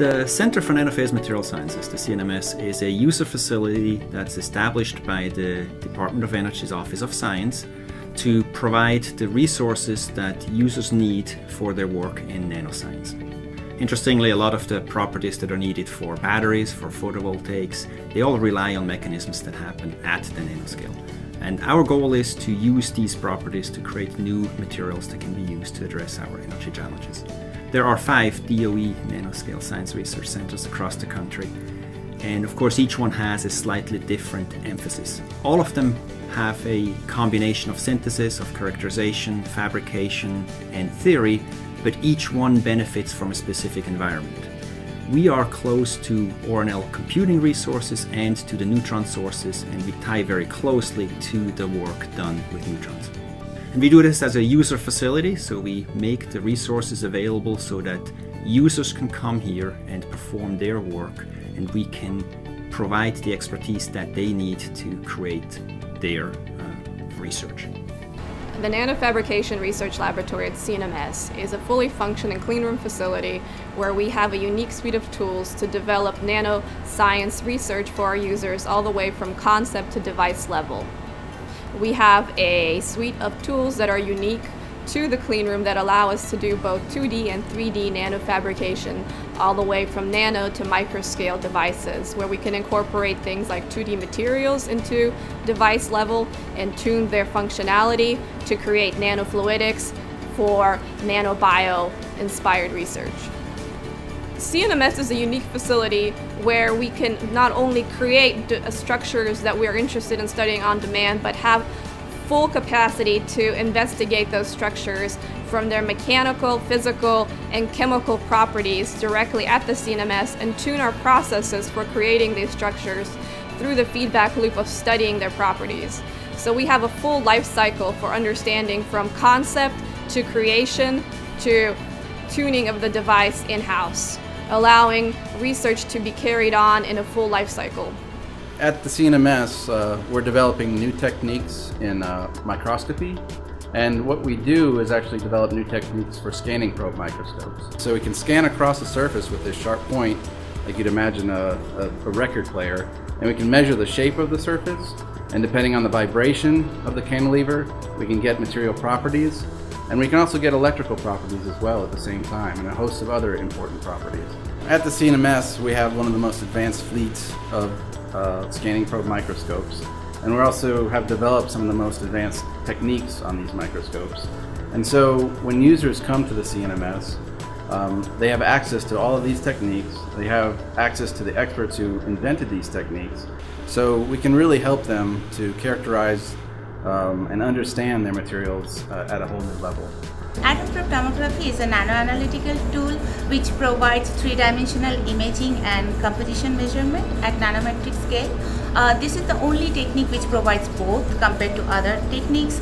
The Center for Nanophase Material Sciences, the CNMS, is a user facility that's established by the Department of Energy's Office of Science to provide the resources that users need for their work in nanoscience. Interestingly, a lot of the properties that are needed for batteries, for photovoltaics, they all rely on mechanisms that happen at the nanoscale. And our goal is to use these properties to create new materials that can be used to address our energy challenges. There are five DOE nanoscale science research centers across the country, and of course, each one has a slightly different emphasis. All of them have a combination of synthesis, of characterization, fabrication, and theory, but each one benefits from a specific environment. We are close to ORNL computing resources and to the neutron sources, and we tie very closely to the work done with neutrons. And we do this as a user facility, so we make the resources available so that users can come here and perform their work, and we can provide the expertise that they need to create their uh, research. The Nanofabrication Research Laboratory at CNMS is a fully functioning cleanroom facility where we have a unique suite of tools to develop nanoscience research for our users all the way from concept to device level. We have a suite of tools that are unique to the clean room that allow us to do both 2D and 3D nanofabrication all the way from nano to microscale devices where we can incorporate things like 2D materials into device level and tune their functionality to create nanofluidics for nanobio inspired research. CNMS is a unique facility where we can not only create uh, structures that we're interested in studying on demand, but have full capacity to investigate those structures from their mechanical, physical, and chemical properties directly at the CNMS and tune our processes for creating these structures through the feedback loop of studying their properties. So we have a full life cycle for understanding from concept to creation to tuning of the device in-house allowing research to be carried on in a full life cycle. At the CNMS, uh, we're developing new techniques in uh, microscopy, and what we do is actually develop new techniques for scanning probe microscopes. So we can scan across the surface with this sharp point, like you'd imagine a, a, a record player, and we can measure the shape of the surface, and depending on the vibration of the cantilever, we can get material properties and we can also get electrical properties as well at the same time and a host of other important properties. At the CNMS, we have one of the most advanced fleets of uh, scanning probe microscopes. And we also have developed some of the most advanced techniques on these microscopes. And so when users come to the CNMS, um, they have access to all of these techniques. They have access to the experts who invented these techniques. So we can really help them to characterize um, and understand their materials uh, at a whole new level. Probe tomography is a nanoanalytical tool which provides three-dimensional imaging and composition measurement at nanometric scale. Uh, this is the only technique which provides both compared to other techniques.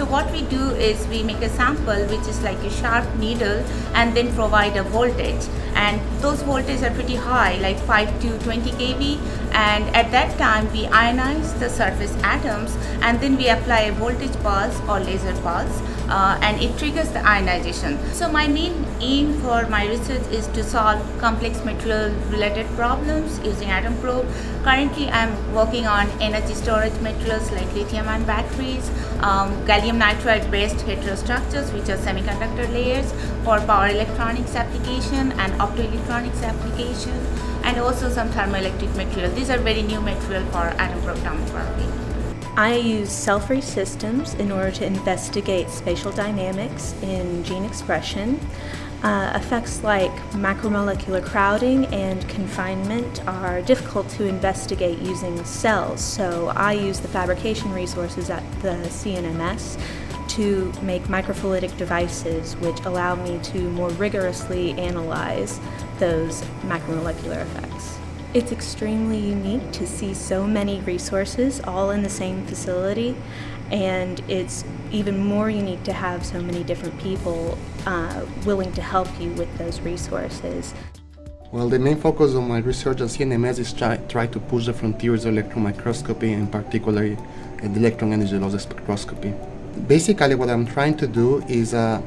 So what we do is we make a sample which is like a sharp needle and then provide a voltage and those voltages are pretty high like 5 to 20 kV and at that time we ionize the surface atoms and then we apply a voltage pulse or laser pulse uh, and it triggers the ionization. So my main aim for my research is to solve complex material related problems using atom probe. Currently I'm working on energy storage materials like lithium ion batteries, um, gallium nitride based heterostructures which are semiconductor layers for power electronics application and optoelectronics application and also some thermoelectric material. These are very new material for atom probe. I use cell-free systems in order to investigate spatial dynamics in gene expression. Uh, effects like macromolecular crowding and confinement are difficult to investigate using cells, so I use the fabrication resources at the CNMS to make microfluidic devices which allow me to more rigorously analyze those macromolecular effects. It's extremely unique to see so many resources all in the same facility, and it's even more unique to have so many different people uh, willing to help you with those resources. Well, the main focus of my research at CNMS is try, try to push the frontiers of electron microscopy and particularly the electron energy loss spectroscopy. Basically, what I'm trying to do is uh,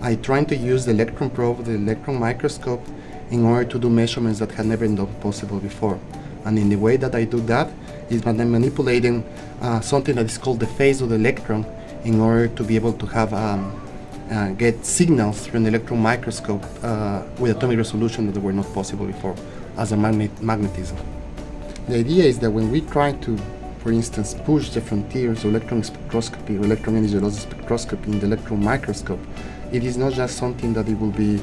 I'm trying to use the electron probe, the electron microscope, in order to do measurements that had never been possible before. And in the way that I do that is by manipulating uh, something that is called the phase of the electron in order to be able to have um, uh, get signals through an electron microscope uh, with atomic resolution that were not possible before as a magnet magnetism. The idea is that when we try to, for instance, push the frontiers of electron spectroscopy or electron energy losses spectroscopy in the electron microscope, it is not just something that it will be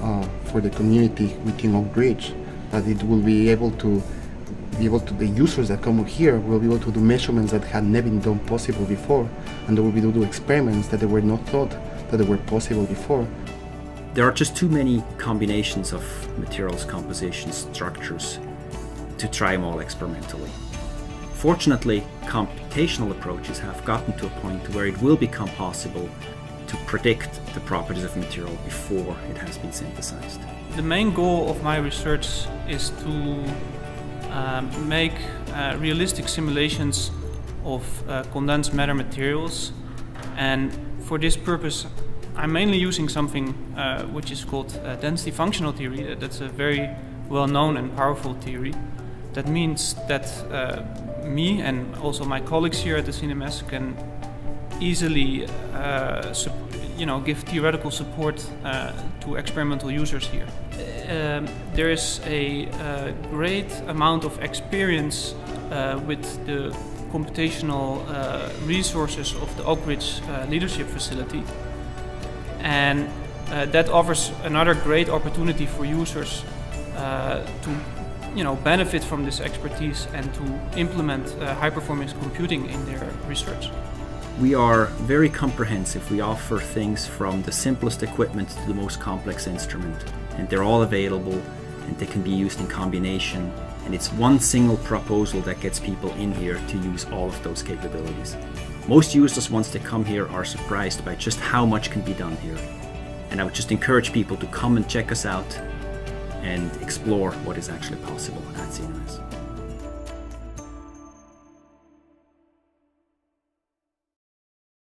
uh, for the community within Oak Ridge, but it will be able to be able to the users that come here will be able to do measurements that had never been done possible before, and they will be able to do experiments that they were not thought that they were possible before. There are just too many combinations of materials, compositions, structures to try them all experimentally. Fortunately, computational approaches have gotten to a point where it will become possible to predict the properties of material before it has been synthesized. The main goal of my research is to um, make uh, realistic simulations of uh, condensed matter materials and for this purpose I'm mainly using something uh, which is called uh, density functional theory. That's a very well known and powerful theory. That means that uh, me and also my colleagues here at the CNMS can easily uh, you know, give theoretical support uh, to experimental users here. Um, there is a uh, great amount of experience with the computational resources of the Oak Ridge Leadership Facility and uh, that offers another great opportunity for users uh, to you know, benefit from this expertise and to implement uh, high performance computing in their research. We are very comprehensive. We offer things from the simplest equipment to the most complex instrument, and they're all available and they can be used in combination. And it's one single proposal that gets people in here to use all of those capabilities. Most users, once they come here, are surprised by just how much can be done here. And I would just encourage people to come and check us out and explore what is actually possible at CNMS.